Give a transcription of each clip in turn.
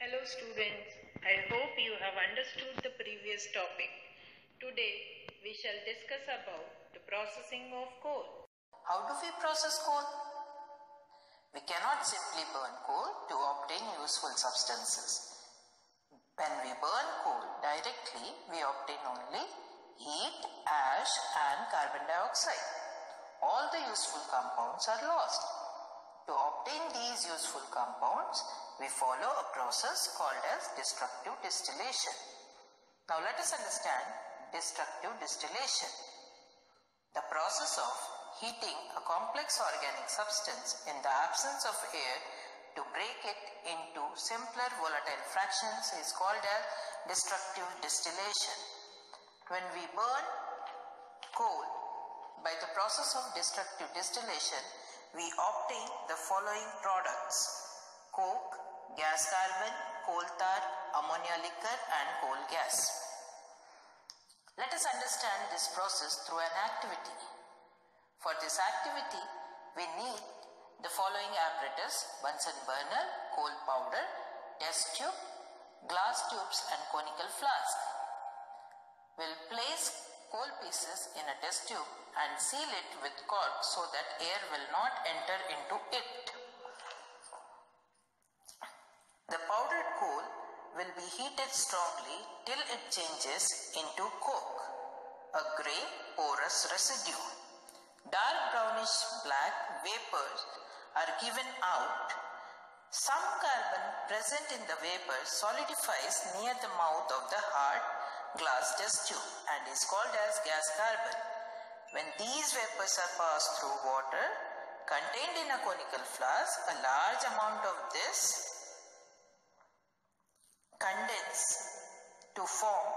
Hello students, I hope you have understood the previous topic. Today we shall discuss about the processing of coal. How do we process coal? We cannot simply burn coal to obtain useful substances. When we burn coal directly, we obtain only heat, ash and carbon dioxide. All the useful compounds are lost. To obtain these useful compounds, we follow a process called as destructive distillation. Now let us understand destructive distillation. The process of heating a complex organic substance in the absence of air to break it into simpler volatile fractions is called as destructive distillation. When we burn coal by the process of destructive distillation, we obtain the following products coke, gas carbon, coal tar, ammonia liquor and coal gas. Let us understand this process through an activity. For this activity, we need the following apparatus Bunsen burner, coal powder, test tube, glass tubes and conical flask. We'll place coal pieces in a test tube and seal it with cork so that air will not enter into it. The powdered coal will be heated strongly till it changes into coke, a grey porous residue. Dark brownish black vapors are given out. Some carbon present in the vapor solidifies near the mouth of the hard glass test tube and is called as gas carbon. When these vapors are passed through water contained in a conical flask, a large amount of this condense to form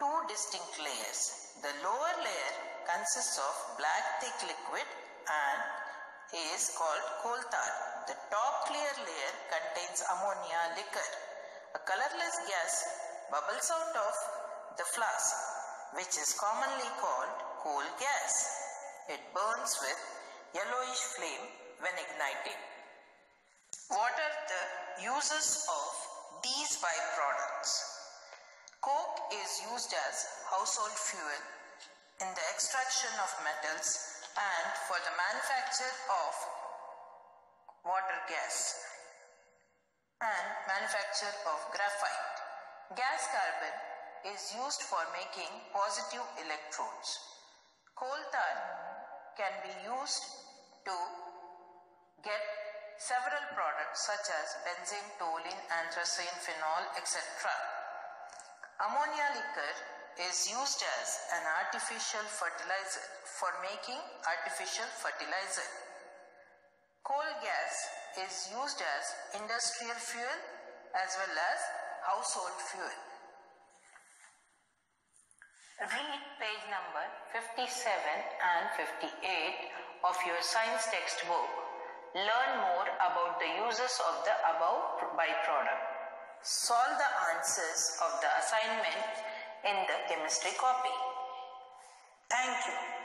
two distinct layers. The lower layer consists of black thick liquid and is called coal tar. The top clear layer contains ammonia liquor. A colorless gas bubbles out of the flask, which is commonly called coal gas. It burns with yellowish flame when ignited. What are the uses of these byproducts? Coke is used as household fuel in the extraction of metals and for the manufacture of water gas and manufacture of graphite. Gas carbon is used for making positive electrodes. Coal tar can be used to get several products such as benzene, toluene, anthracene, phenol, etc. Ammonia liquor is used as an artificial fertilizer for making artificial fertilizer. Coal gas is used as industrial fuel as well as household fuel. Read page number 57 and 58 of your science textbook. Learn more about the uses of the above byproduct. Solve the answers of the assignment in the chemistry copy. Thank you.